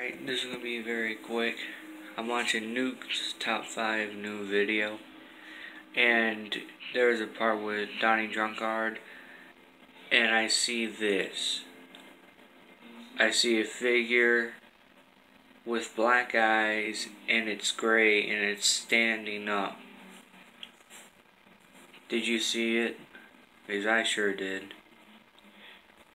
Alright, this is going to be very quick. I'm watching Nuke's top 5 new video. And there's a part with Donnie Drunkard. And I see this. I see a figure with black eyes and it's gray and it's standing up. Did you see it? Because I sure did.